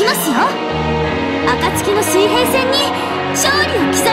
きますよ。暁の水平線に勝利を刻